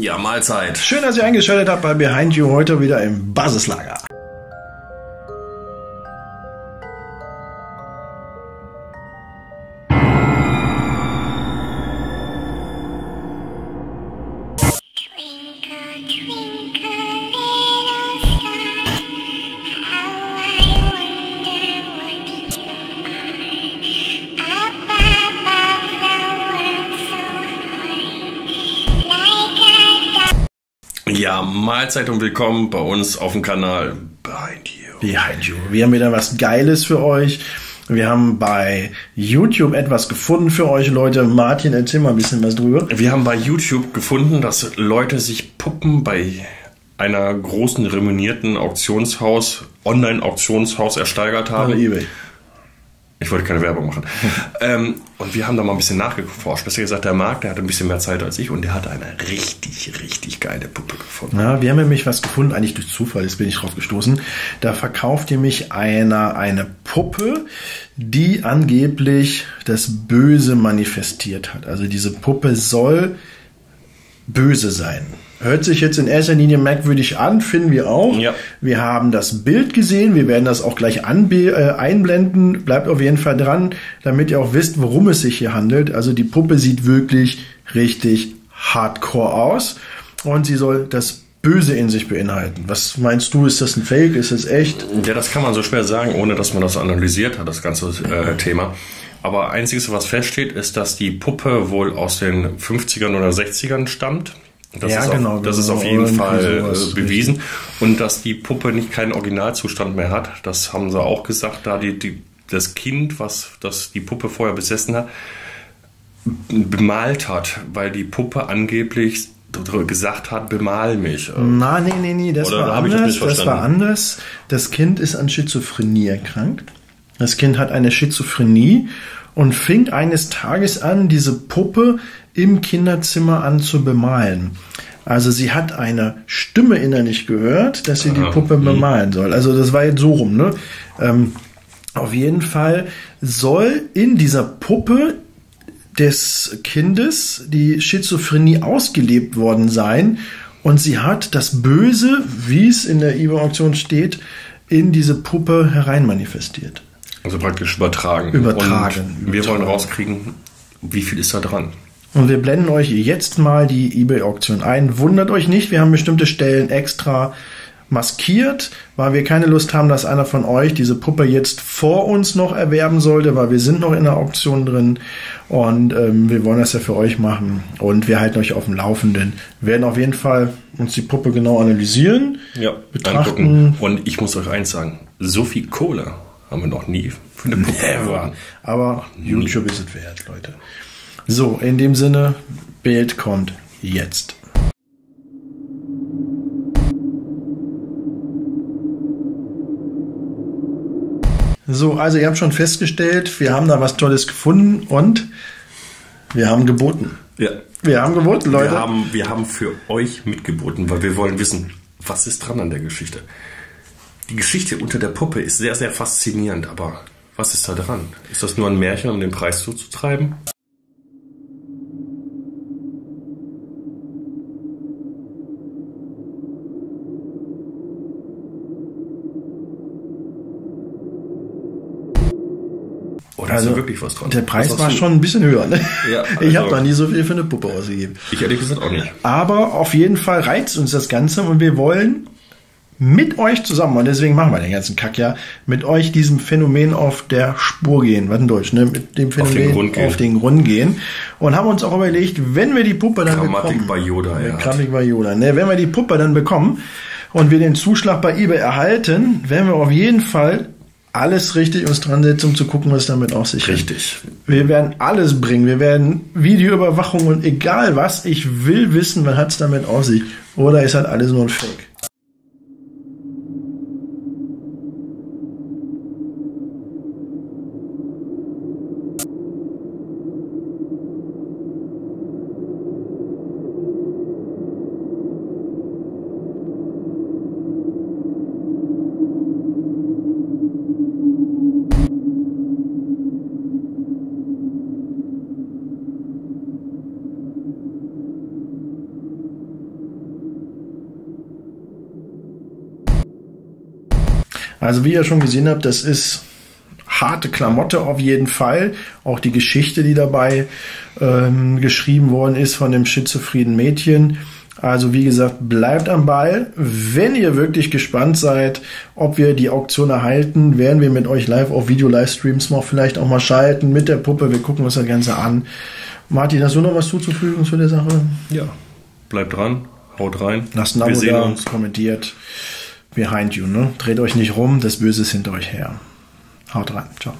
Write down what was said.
Ja, Mahlzeit. Schön, dass ihr eingeschaltet habt bei Behind You heute wieder im Basislager. Ja, Mahlzeit und willkommen bei uns auf dem Kanal Behind You. Behind You. Wir haben wieder was Geiles für euch. Wir haben bei YouTube etwas gefunden für euch, Leute. Martin, erzähl mal ein bisschen was drüber. Wir haben bei YouTube gefunden, dass Leute sich Puppen bei einer großen renommierten Auktionshaus, Online-Auktionshaus ersteigert haben. Bei eBay. Ich wollte keine Werbung machen. ähm, und wir haben da mal ein bisschen nachgeforscht. Besser gesagt, der Marc, der hatte ein bisschen mehr Zeit als ich und der hatte eine richtig, richtig geile Puppe gefunden. Ja, wir haben nämlich was gefunden, eigentlich durch Zufall, jetzt bin ich drauf gestoßen. Da verkauft nämlich einer eine Puppe, die angeblich das Böse manifestiert hat. Also diese Puppe soll böse sein. Hört sich jetzt in erster Linie merkwürdig an, finden wir auch. Ja. Wir haben das Bild gesehen, wir werden das auch gleich äh, einblenden. Bleibt auf jeden Fall dran, damit ihr auch wisst, worum es sich hier handelt. Also die Puppe sieht wirklich richtig hardcore aus und sie soll das Böse in sich beinhalten. Was meinst du, ist das ein Fake, ist das echt? Ja, das kann man so schwer sagen, ohne dass man das analysiert hat, das ganze äh, Thema. Aber einziges, was feststeht, ist, dass die Puppe wohl aus den 50ern oder 60ern stammt. Das Ja, ist genau, Auf, das ist genau, auf jeden Fall sowas, äh, bewiesen. Und dass die Puppe nicht keinen Originalzustand mehr hat. Das haben sie auch gesagt, da die, die, das Kind, was das die Puppe vorher besessen hat, bemalt hat, weil die Puppe angeblich gesagt hat, bemal mich. Na, nee, nee, nee, das Oder war das anders. Das, war anders. Das Kind ist an Schizophrenie erkrankt. Das Kind hat eine Schizophrenie und fing eines Tages an, diese Puppe im Kinderzimmer an zu bemalen. Also sie hat eine Stimme innerlich gehört, dass sie die Aha. Puppe Mhm. bemalen soll. Also das war jetzt so rum, ne? Ähm, auf jeden Fall soll in dieser Puppe des Kindes die Schizophrenie ausgelebt worden sein und sie hat das Böse, wie es in der eBay-Auktion steht, in diese Puppe hereinmanifestiert. Also praktisch übertragen. Übertragen, Und wir wollen rauskriegen, wie viel ist da dran. Und wir blenden euch jetzt mal die eBay-Auktion ein. Wundert euch nicht, wir haben bestimmte Stellen extra maskiert, weil wir keine Lust haben, dass einer von euch diese Puppe jetzt vor uns noch erwerben sollte, weil wir sind noch in der Auktion drin und ähm, wir wollen das ja für euch machen und wir halten euch auf dem Laufenden. Wir werden auf jeden Fall uns die Puppe genau analysieren, Ja, betrachten. angucken. Und ich muss euch eins sagen, so viel Kohle haben wir noch nie für eine Never. Aber YouTube ist es wert, Leute. So, in dem Sinne, Bild kommt jetzt. So, also ihr habt schon festgestellt, wir haben da was Tolles gefunden und wir haben geboten. Ja. Wir haben geboten, Leute. Wir haben, wir haben für euch mitgeboten, weil wir wollen wissen, was ist dran an der Geschichte. Die Geschichte unter der Puppe ist sehr, sehr faszinierend, aber was ist da dran? Ist das nur ein Märchen, um den Preis zuzutreiben? Oder ist da wirklich was dran? Also, Der Preis war du? schon ein bisschen höher. Ne? Ja, ich habe also- noch nie so viel für eine Puppe ausgegeben. Ich ehrlich gesagt auch nicht. Aber auf jeden Fall reizt uns das Ganze und wir wollen mit euch zusammen, und deswegen machen wir den ganzen Kack ja, mit euch diesem Phänomen auf der Spur gehen, was in Deutsch, ne? mit dem Phänomen den Grund gehen. auf den Grund gehen. Und haben uns auch überlegt, wenn wir die Puppe dann Grammatik bekommen. bei Yoda, Ja. Grammatik bei Yoda. Ne? Wenn wir die Puppe dann bekommen und wir den Zuschlag bei eBay erhalten, werden wir auf jeden Fall alles richtig uns dran setzen, um zu gucken, was damit auf sich hat. Richtig. Wir werden alles bringen. Wir werden Videoüberwachung und egal was. Ich will wissen, was hat's damit auf sich. Oder ist halt alles nur ein Fake? Also wie ihr schon gesehen habt, das ist harte Klamotte auf jeden Fall. Auch die Geschichte, die dabei ähm, geschrieben worden ist von dem schizophrenen Mädchen. Also wie gesagt, bleibt am Ball. Wenn ihr wirklich gespannt seid, ob wir die Auktion erhalten, werden wir mit euch live auf Video-Livestreams noch vielleicht auch mal schalten mit der Puppe. Wir gucken uns das Ganze an. Martin, hast du noch was zuzufügen zu der Sache? Ja. Bleibt dran, haut rein. Lasst ein Abo sehen da, uns. kommentiert. Behind you, ne? Dreht euch nicht rum, das Böse ist hinter euch her. Haut rein. Ciao.